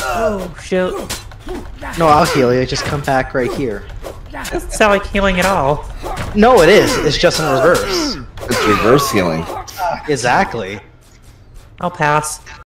Oh, shoot. No, I'll heal you. Just come back right here. Doesn't sound like healing at all. No, it is. It's just in reverse. It's reverse healing. Exactly. I'll pass.